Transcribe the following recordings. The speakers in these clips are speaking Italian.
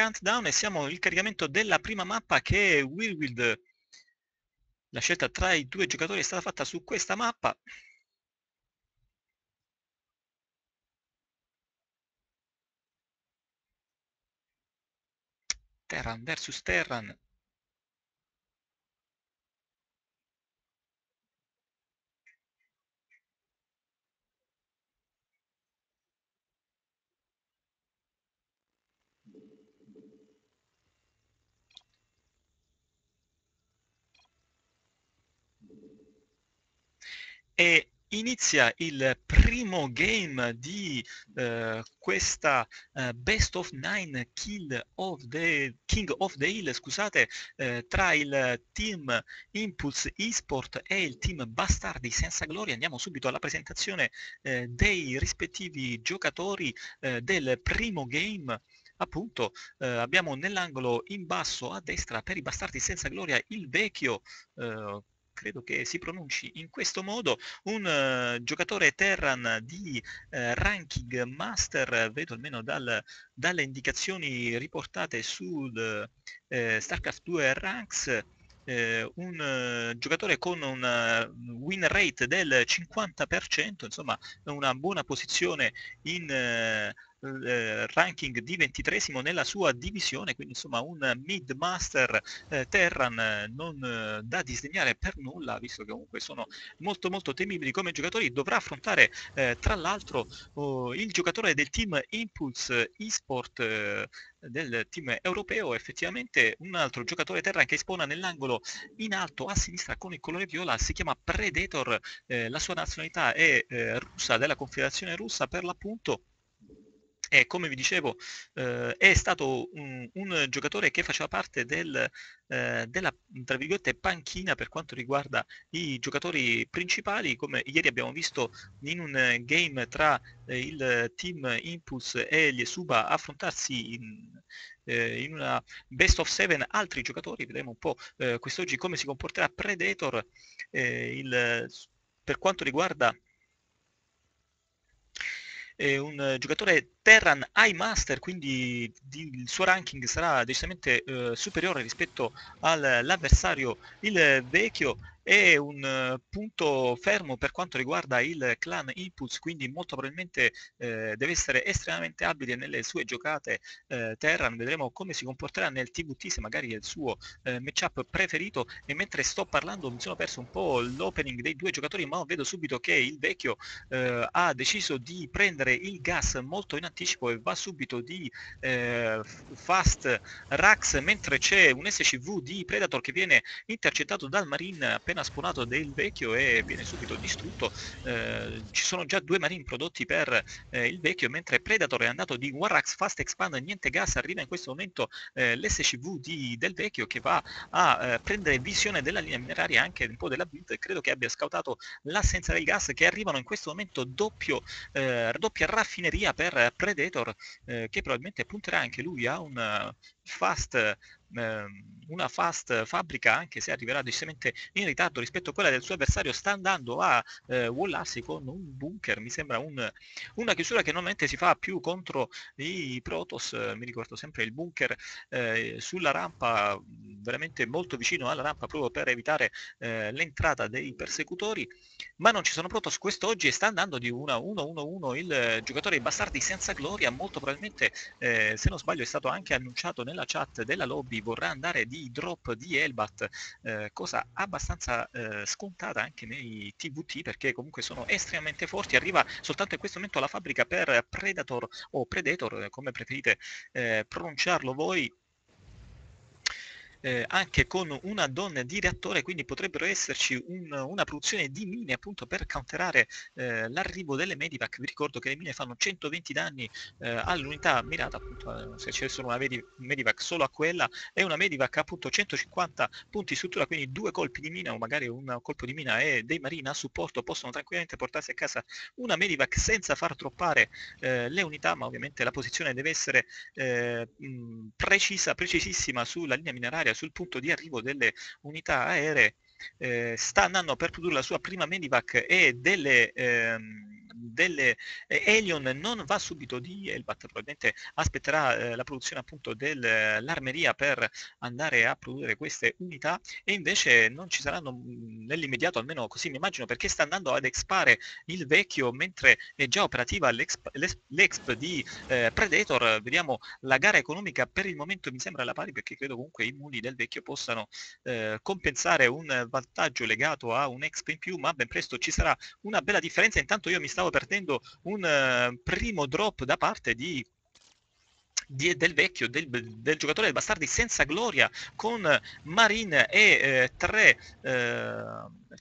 countdown e siamo il caricamento della prima mappa che è Whirlwind. La scelta tra i due giocatori è stata fatta su questa mappa. Terran versus Terran. E inizia il primo game di uh, questa uh, Best of Nine Kill of the King of the Hill, scusate, uh, tra il team Impulse Esport e il team Bastardi Senza Gloria. Andiamo subito alla presentazione dei rispettivi giocatori del primo game appunto eh, abbiamo nell'angolo in basso a destra per i bastardi senza gloria il vecchio eh, credo che si pronunci in questo modo, un uh, giocatore Terran di uh, ranking master, vedo almeno dal, dalle indicazioni riportate sul uh, StarCraft 2 Ranks, un giocatore con un win rate del 50%, insomma una buona posizione in eh, ranking di ventitresimo nella sua divisione, quindi insomma un mid-master eh, Terran eh, non eh, da disdegnare per nulla, visto che comunque sono molto molto temibili come giocatori, dovrà affrontare eh, tra l'altro oh, il giocatore del team Impulse eSport eh, del team europeo, effettivamente un altro giocatore Terran che spona nell'angolo in alto a sinistra con il colore viola, si chiama Predator, la sua nazionalità è russa, della Confederazione russa per l'appunto, e come vi dicevo eh, è stato un, un, giocatore che faceva parte del, eh, della panchina per quanto riguarda i giocatori principali come ieri abbiamo visto in un game tra eh, il team Impulse e gli Suba affrontarsi in, eh, in una best of seven. Altri giocatori vedremo un po' eh, quest'oggi come si comporterà Predator eh, il, per quanto riguarda è un giocatore Terran High Master, quindi di, il suo ranking sarà decisamente eh, superiore rispetto all'avversario il vecchio è un uh, punto fermo per quanto riguarda il clan Impulse, quindi molto probabilmente eh, deve essere estremamente abile nelle sue giocate eh, Terran, vedremo come si comporterà nel TVT se magari è il suo eh, matchup preferito. E mentre sto parlando mi sono perso un po' l'opening dei due giocatori ma vedo subito che il vecchio eh, ha deciso di prendere il gas molto in anticipo e va subito di eh, fast Rax mentre c'è un SCV di Predator che viene intercettato dal Marine appena spawnato del vecchio e viene subito distrutto. Eh, ci sono già due marine prodotti per eh, il vecchio, mentre Predator è andato di Warrax Fast Expand, niente gas, arriva in questo momento eh, l'SCV di, del vecchio che va a eh, prendere visione della linea mineraria anche un po' della build, credo che abbia scautato l'assenza del gas che arrivano in questo momento doppio, eh, doppia raffineria per Predator eh, che probabilmente punterà anche lui a un fast Ehm, una fast fabbrica, anche se arriverà decisamente in ritardo rispetto a quella del suo avversario, sta andando a eh, wallarsi con un bunker. Mi sembra un, una chiusura che normalmente si fa più contro i Protoss. mi ricordo sempre il bunker eh, sulla rampa, veramente molto vicino alla rampa, proprio per evitare eh, l'entrata dei persecutori. Ma non ci sono Protoss quest'oggi e sta andando di 1-1-1-1 il giocatore Bastardi senza gloria. Molto probabilmente, eh, se non sbaglio, è stato anche annunciato nella chat della lobby vorrà andare di drop di Elbat, eh, cosa abbastanza eh, scontata anche nei TVT perché comunque sono estremamente forti, arriva soltanto in questo momento alla fabbrica per Predator o Predator, come preferite eh, pronunciarlo voi, eh, anche con una donna di reattore, quindi potrebbero esserci un, una produzione di mine appunto per counterare eh, l'arrivo delle Medivac. Vi ricordo che le mine fanno 120 danni eh, all'unità mirata, appunto, eh, se c'è solo una Medivac solo a quella, e una Medivac appunto 150 punti struttura, quindi due colpi di mina o magari un colpo di mina e dei marina a supporto possono tranquillamente portarsi a casa una Medivac senza far troppare eh, le unità, ma ovviamente la posizione deve essere eh, precisa, precisissima sulla linea mineraria aerea sul punto di arrivo delle unità aeree eh, sta andando per produrre la sua prima Medivac e delle, ehm, delle eh, Elion non va subito di Elbat, probabilmente aspetterà eh, la produzione appunto dell'armeria per andare a produrre queste unità e invece non ci saranno mm, nell'immediato, almeno così mi immagino, perché sta andando ad expare il vecchio mentre è già operativa l'exp, l'exp di eh, Predator. Vediamo la gara economica per il momento mi sembra alla pari perché credo comunque i muli del vecchio possano eh, compensare un vantaggio legato a un exp in più, ma ben presto ci sarà una bella differenza. Intanto io mi stavo perdendo un uh, primo drop da parte di del vecchio, del, del, giocatore del Bastardi senza gloria, con Marin e eh, tre, eh,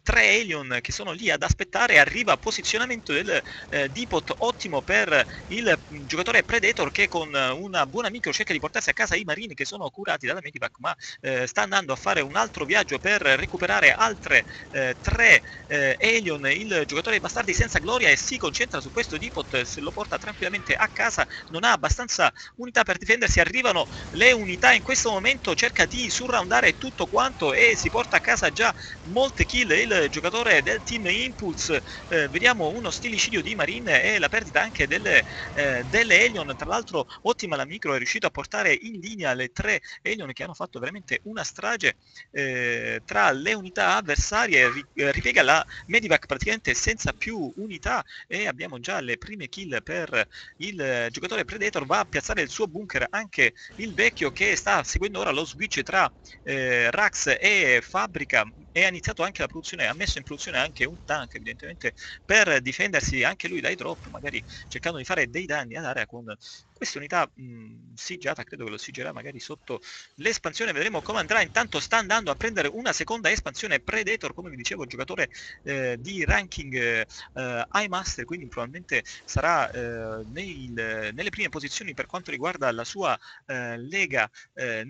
tre Alien che sono lì ad aspettare, arriva posizionamento del eh, Depot ottimo per il giocatore Predator che con una buona micro cerca di portarsi a casa i Marini che sono curati dalla Medivac ma eh, sta andando a fare un altro viaggio per recuperare altre eh, tre eh, Alien, il giocatore Bastardi senza gloria e si concentra su questo Depot, se lo porta tranquillamente a casa, non ha abbastanza unità per difendersi, arrivano le unità in questo momento, cerca di surroundare tutto quanto e si porta a casa già molte kill il giocatore del team Impulse, eh, vediamo uno stilicidio di Marine e la perdita anche delle, eh, delle Elion, tra l'altro ottima la micro, è riuscito a portare in linea le tre Elion che hanno fatto veramente una strage eh, tra le unità avversarie, eh, ripiega la Medivac praticamente senza più unità e abbiamo già le prime kill per il giocatore Predator, va a piazzare il suo bunker anche il vecchio che sta seguendo ora lo switch tra eh, Rax e Fabbrica e ha iniziato anche la produzione, ha messo in produzione anche un tank evidentemente per difendersi anche lui dai drop, magari cercando di fare dei danni ad area con questa unità mh, siggiata, credo che lo siggerà magari sotto l'espansione, vedremo come andrà, intanto sta andando a prendere una seconda espansione Predator, come vi dicevo, giocatore eh, di ranking eh, High Master, quindi probabilmente sarà eh, nei, nelle prime posizioni per quanto riguarda la sua eh, lega eh,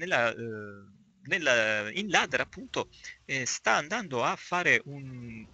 nella nel, in ladder appunto eh, sta andando a fare un,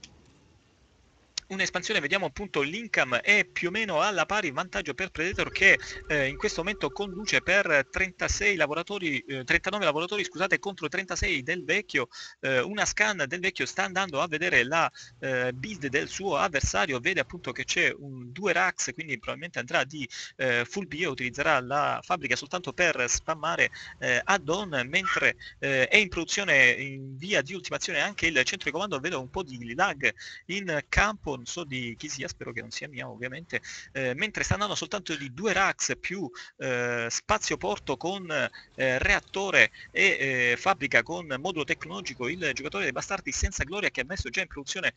un'espansione, vediamo appunto l'income è più o meno alla pari vantaggio per Predator che eh, in questo momento conduce per 36 lavoratori, eh, 39 lavoratori scusate contro 36 del vecchio, eh, una scan del vecchio sta andando a vedere la eh, build del suo avversario, vede appunto che c'è un 2 Rax, quindi probabilmente andrà di eh, full bio, utilizzerà la fabbrica soltanto per spammare eh, add-on, mentre è in produzione in via di ultimazione anche il centro di comando, vedo un po' di lag in campo non so di chi sia, spero che non sia mia ovviamente, eh, mentre sta andando soltanto di due racks più eh, spazio porto con eh, reattore e eh, fabbrica con modulo tecnologico, il giocatore dei bastardi senza gloria che ha messo già in produzione,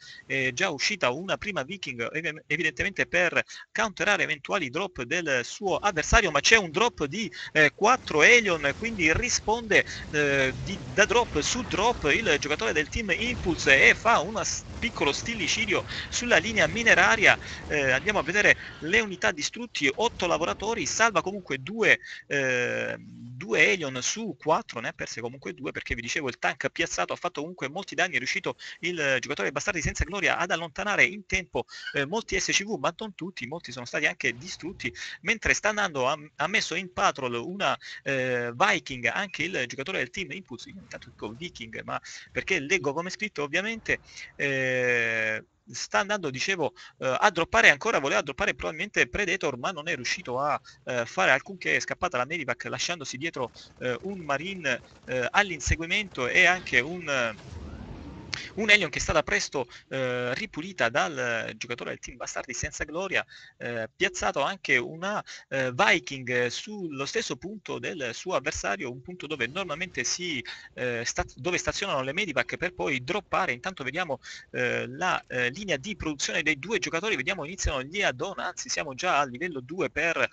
già uscita una prima viking ev evidentemente per counterare eventuali drop del suo avversario, ma c'è un drop di 4 Helion, quindi risponde di, da drop su drop il giocatore del team Impulse e fa un piccolo stillicidio sul sulla linea mineraria eh, andiamo a vedere le unità distrutti, 8 lavoratori, salva comunque due, eh, due Elion su 4, ne ha perse comunque due perché vi dicevo il tank piazzato ha fatto comunque molti danni, è riuscito il giocatore Bastardi senza gloria ad allontanare in tempo eh, molti SCV, ma non tutti, molti sono stati anche distrutti, mentre sta andando, ha, ha messo in patrol una eh, Viking, anche il giocatore del team Impulse, intanto dico Viking, ma perché leggo come scritto ovviamente, eh, sta andando, dicevo, eh, a droppare ancora, voleva droppare probabilmente Predator, ma non è riuscito a eh, fare alcunché, è scappata la Medivac lasciandosi dietro eh, un Marine eh, all'inseguimento e anche un un Elion che è stata presto eh, ripulita dal giocatore del team Bastardi senza gloria, eh, piazzato anche una eh, Viking sullo stesso punto del suo avversario, un punto dove normalmente si eh, sta dove stazionano le Medivac per poi droppare. Intanto vediamo eh, la eh, linea di produzione dei due giocatori, vediamo iniziano gli add-on, anzi siamo già a livello 2 per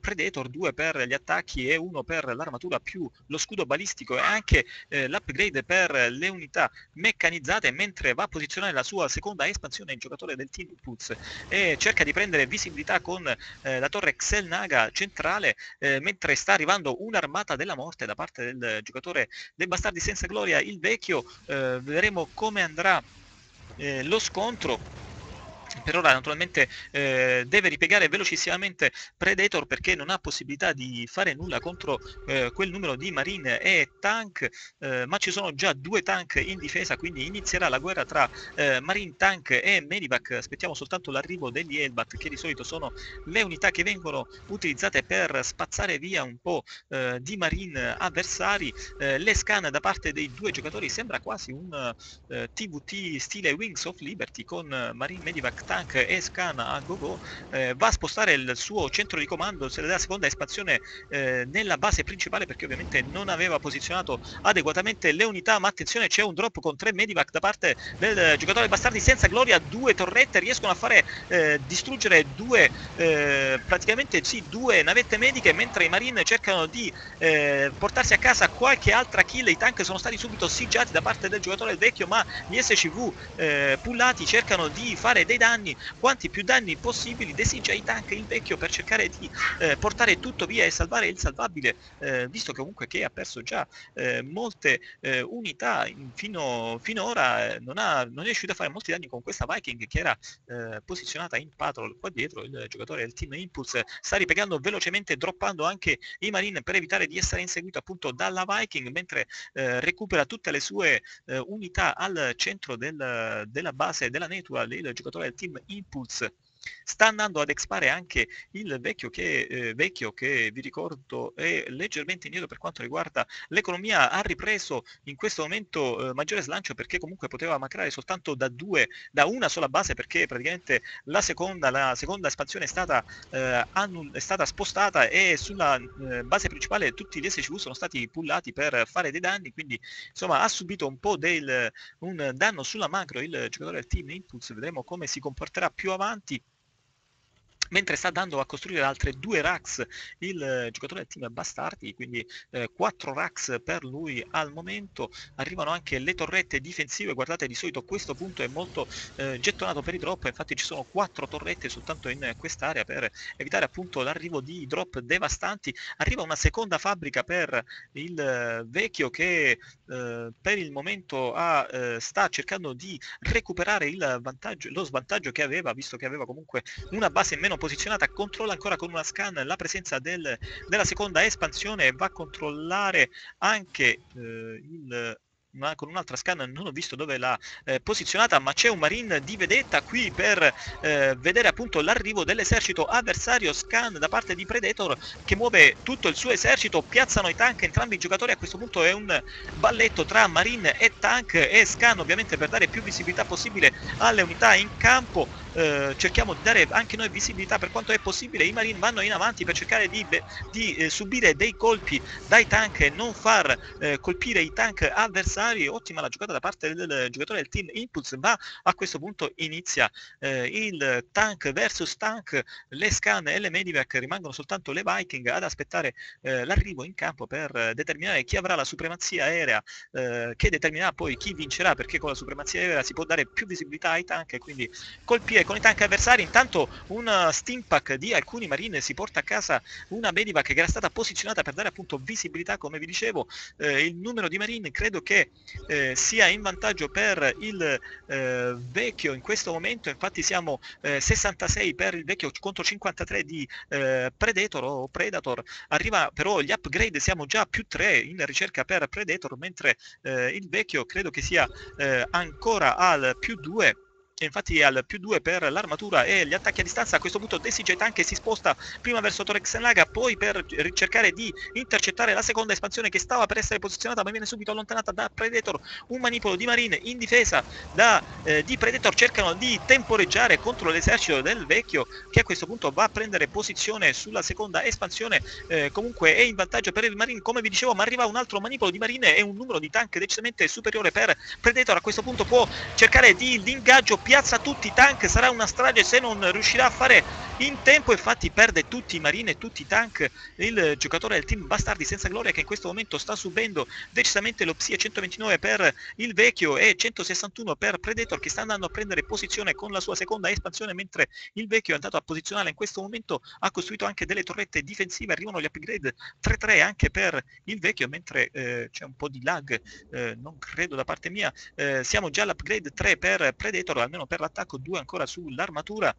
Predator, 2 per gli attacchi e 1 per l'armatura più lo scudo balistico e anche l'upgrade per le unità meccanizzate giocate mentre va a posizionare la sua seconda espansione il giocatore del team Puz e cerca di prendere visibilità con eh, la torre Xelnaga centrale eh, mentre sta arrivando un'armata della morte da parte del giocatore dei Bastardi senza gloria il vecchio. Eh, vedremo come andrà eh, lo scontro per ora naturalmente eh, deve ripiegare velocissimamente Predator perché non ha possibilità di fare nulla contro eh, quel numero di Marine e tank, eh, ma ci sono già due tank in difesa, quindi inizierà la guerra tra eh, Marine Tank e Medivac. Aspettiamo soltanto l'arrivo degli Elbat, che di solito sono le unità che vengono utilizzate per spazzare via un po' eh, di Marine avversari. Eh, le scan da parte dei due giocatori sembra quasi un TVT stile Wings of Liberty con Marine Medivac Tank e Scan a GoGo eh, va a spostare il suo centro di comando della seconda espansione eh, nella base principale perché ovviamente non aveva posizionato adeguatamente le unità. Ma attenzione c'è un drop con tre medivac da parte del giocatore Bastardi senza gloria. Due torrette riescono a fare eh, distruggere due eh, praticamente sì due navette mediche mentre i marine cercano di eh, portarsi a casa qualche altra kill. I tank sono stati subito siggiati da parte del giocatore vecchio ma gli SCV eh, pullati cercano di fare dei danni danni, quanti più danni possibili desiggia i tank il vecchio per cercare di eh, portare tutto via e salvare il salvabile, eh, visto che comunque che ha perso già eh, molte eh, unità fino, finora, eh, non, ha, non è riuscito a fare molti danni con questa Viking che era eh, posizionata in patrol qua dietro, il giocatore del team Impulse sta ripiegando velocemente, droppando anche i Marine per evitare di essere inseguito appunto dalla Viking, mentre recupera tutte le sue unità al centro del, della base della Natural, il giocatore del team Impulse Sta andando ad expare anche il vecchio che, eh, vecchio che vi ricordo è leggermente indietro per quanto riguarda l'economia, ha ripreso in questo momento eh, maggiore slancio perché comunque poteva mancare soltanto da due, da una sola base perché praticamente la seconda, la seconda espansione è stata, eh, è stata spostata e sulla eh, base principale tutti gli SCV sono stati pullati per fare dei danni, quindi insomma ha subito un po' del, un danno sulla macro. Il giocatore del team Impulse, vedremo come si comporterà più avanti mentre sta andando a costruire altre due racks il eh, giocatore del team Bastardi, quindi eh, quattro racks per lui al momento, arrivano anche le torrette difensive, guardate di solito questo punto è molto eh, gettonato per i drop, infatti ci sono quattro torrette soltanto in quest'area per evitare appunto l'arrivo di drop devastanti, arriva una seconda fabbrica per il eh, vecchio che eh, per il momento ha, sta cercando di recuperare lo svantaggio che aveva, visto che aveva comunque una base in meno meno posizionata, controlla ancora con una scan la presenza del, della seconda espansione va a controllare anche eh, il ma con un'altra scan non ho visto dove l'ha eh, posizionata, ma c'è un marine di vedetta qui per eh, vedere appunto l'arrivo dell'esercito avversario, scan da parte di Predator che muove tutto il suo esercito, piazzano i tank entrambi i giocatori, a questo punto è un balletto tra marine e tank e scan ovviamente per dare più visibilità possibile alle unità in campo, eh, cerchiamo di dare anche noi visibilità per quanto è possibile, i marine vanno in avanti per cercare di, di eh, subire dei colpi dai tank e non far eh, colpire i tank avversari, ottima la giocata da parte del giocatore del team Impulse, ma a questo punto inizia eh, il tank versus tank, le scan e le medivac rimangono soltanto le Viking ad aspettare eh, l'arrivo in campo per determinare chi avrà la supremazia aerea che determinerà poi chi vincerà perché con la supremazia aerea si può dare più visibilità ai tank e quindi colpire con i tank avversari. Intanto un uh, steam pack di alcuni marine si porta a casa una medivac che era stata posizionata per dare appunto visibilità, come vi dicevo. Eh, il numero di marine credo che eh, sia in vantaggio per il eh, vecchio in questo momento, infatti siamo 66 eh, per il vecchio contro 53 di eh, Predator o Predator. Arriva però gli upgrade, siamo già più 3 in ricerca per Predator, mentre eh, il vecchio credo che sia ancora al più 2 e infatti al più 2 per l'armatura e gli attacchi a distanza a questo punto Desiget anche si sposta prima verso Torexenlaga poi per cercare di intercettare la seconda espansione che stava per essere posizionata ma viene subito allontanata da Predator un manipolo di Marine in difesa da, eh, di Predator. Cercano di temporeggiare contro l'esercito del vecchio che a questo punto va a prendere posizione sulla seconda espansione eh, comunque è in vantaggio per il Marine come vi dicevo ma arriva un altro manipolo di Marine e un numero di tank decisamente superiore per Predator. A questo punto può cercare di l'ingaggio piazza tutti i tank, sarà una strage se non riuscirà a fare in tempo, infatti perde tutti i marine tutti i tank. Il giocatore del team Bastardi senza gloria che in questo momento sta subendo decisamente lo Psia 129 per il vecchio e 161 per Predator che sta andando a prendere posizione con la sua seconda espansione mentre il vecchio è andato a posizionare in questo momento ha costruito anche delle torrette difensive, arrivano gli upgrade 3-3 anche per il vecchio mentre eh, c'è un po' di lag, eh, non credo da parte mia, eh, siamo già all'upgrade 3 per Predator, almeno almeno per l'attacco, due ancora sull'armatura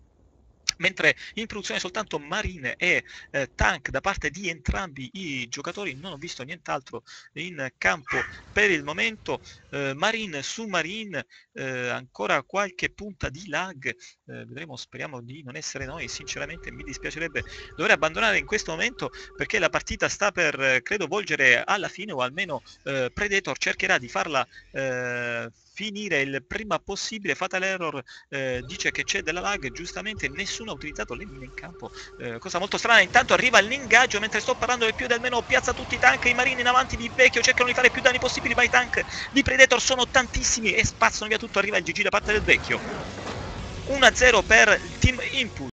mentre in produzione soltanto Marine e eh, Tank da parte di entrambi i giocatori, non ho visto nient'altro in campo per il momento, eh, Marine su Marine, eh, ancora qualche punta di lag, eh, vedremo, speriamo di non essere noi, sinceramente mi dispiacerebbe dover abbandonare in questo momento perché la partita sta per, credo, volgere alla fine o almeno eh, Predator cercherà di farla eh, finire il prima possibile. Fatal Error eh, dice che c'è della lag, giustamente nessuno ha utilizzato le mine in campo, eh, cosa molto strana. Intanto arriva l'ingaggio mentre sto parlando del più del meno, piazza tutti i tank, i marini in avanti di Vecchio cercano di fare più danni possibili, ma i tank di Predator sono tantissimi e spazzano via tutto, arriva il GG da parte del Vecchio. 1-0 per il team Input.